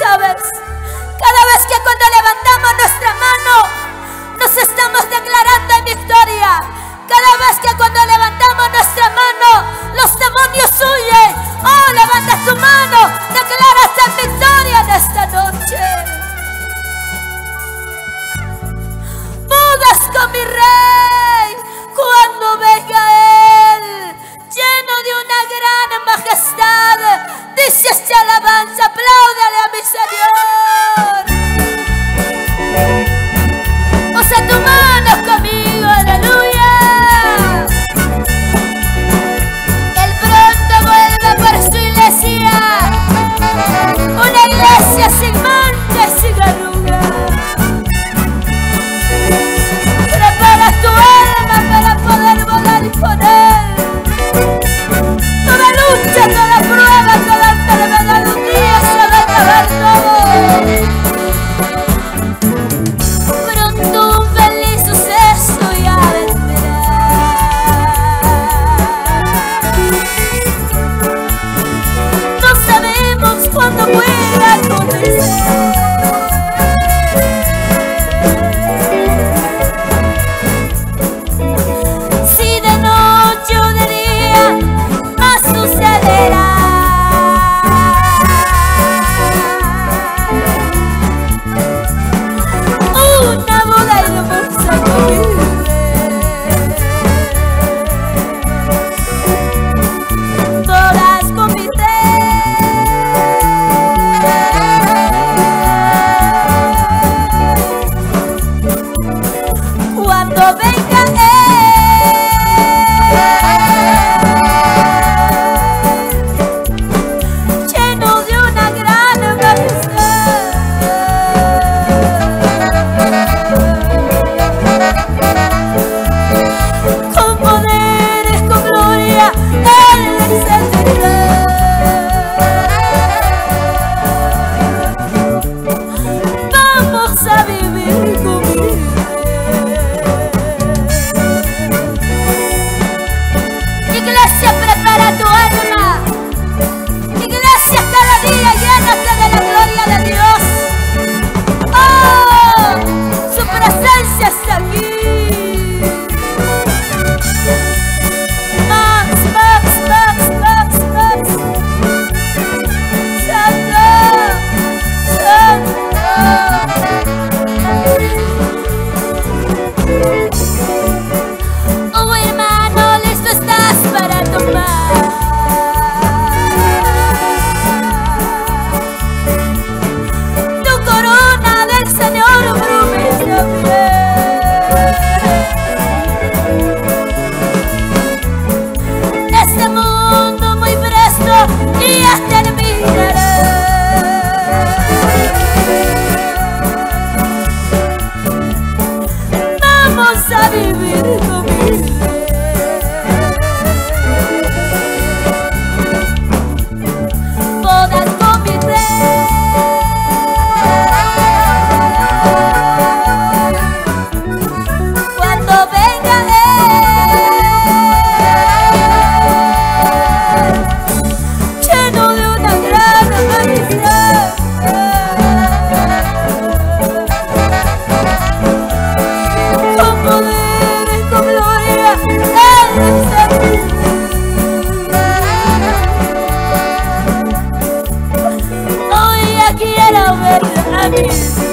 sabes, cada vez que cuando levantamos nuestra mano, nos estamos declarando en victoria. Cada vez que cuando levantamos nuestra mano, los demonios huyen. Oh, levanta tu mano, declara esta victoria de esta noche. Bodas con mi rey cuando venga él, lleno de una gran majestad. Dice esta alabanza, Peace.